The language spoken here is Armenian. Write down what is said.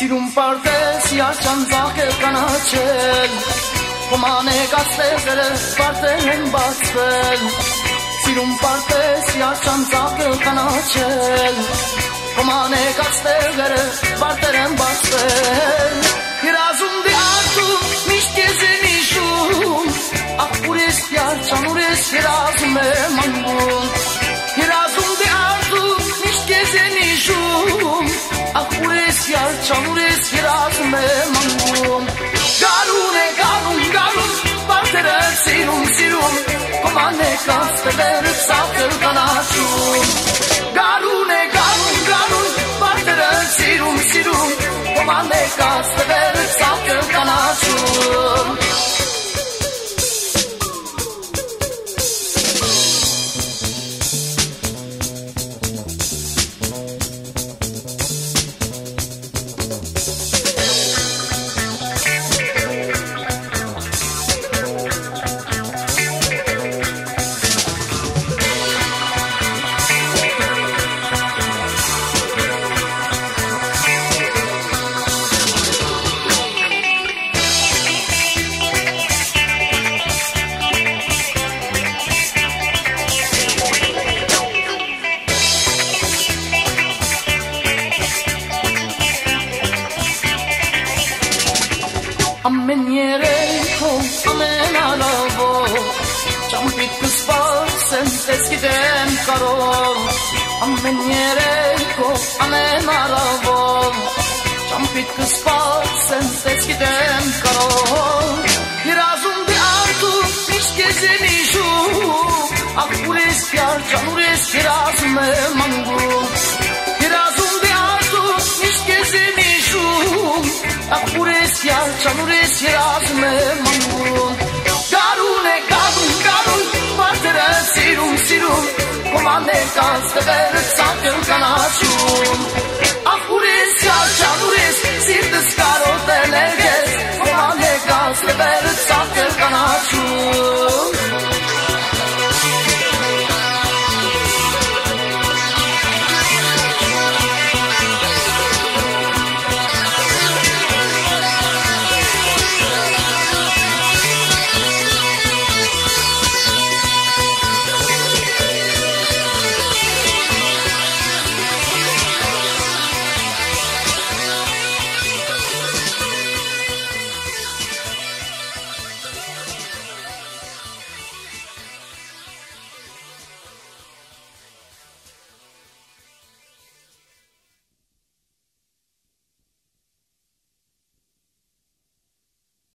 Սիրում պարտես յարջան ծաղկել կանաչել Կոման է կաստեղերը պարտել են բացվել Սիրում պարտես յարջան ծաղկել կանաչել Կոման է կաստեղերը պարտել են բացվել Երազում դի արդում միշտ կեզ են իշում Ախ ուրես յարջան ուրես երազում է մանգում Երազում դի արդում միշտ կեզ են իշում Ախ ուրես յարջան ուրես երազում է maniere con come la lovo C'è piccus forse seschi dem caro A maniere con come la lovo C'è piccus forse seschi dem caro Razum bi artu hiç gezeni şu. Ak bu reskar can bu reskar azme mangu Akuresya, çamuresya, azme mamu Garune, gagune